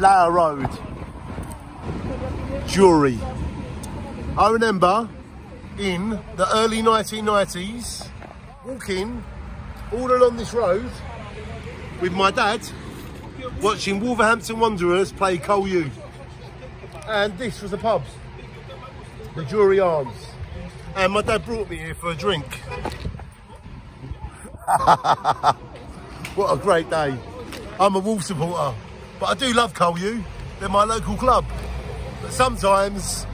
Layer Road. Dury. I remember in the early 1990s walking all along this road with my dad watching Wolverhampton Wanderers play Col U. And this was the pub, the Dury Arms. And my dad brought me here for a drink. what a great day. I'm a Wolves supporter, but I do love Col U. They're my local club. But sometimes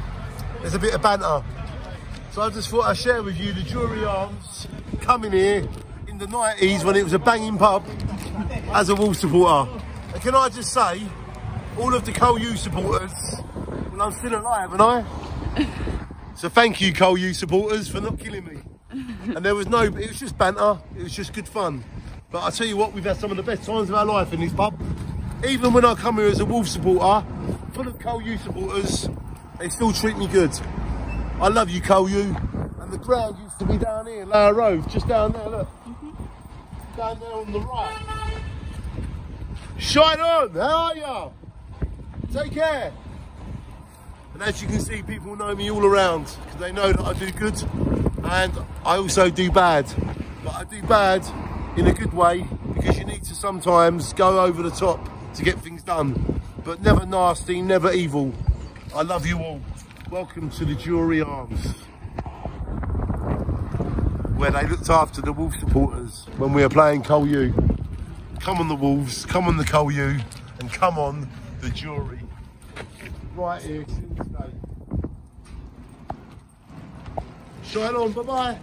there's a bit of banter. So I just thought I'd share with you the Dury Arms coming here in the 90s when it was a banging pub as a Wolves supporter. And can I just say, all of the Col U supporters, well, I'm still alive, haven't I? So thank you, Col U supporters, for not killing me. And there was no, it was just banter, it was just good fun. But I tell you what, we've had some of the best times of our life in this pub. Even when I come here as a Wolves supporter, full of Col U supporters, they still treat me good. I love you, Col U. And the ground used to be down here, Layer Road, just down there, look. Mm-hmm. Down there on the right. Shine on, how are ya? Take care. And as you can see, people know me all around because they know that I do good and I also do bad. But I do bad in a good way because you need to sometimes go over the top to get things done. But never nasty, never evil. I love you all. Welcome to the Dury Arms where they looked after the Wolves supporters when we were playing Col U. Come on the Wolves, come on the Col U, and come on the Dury. Right here, Shine on, bye-bye.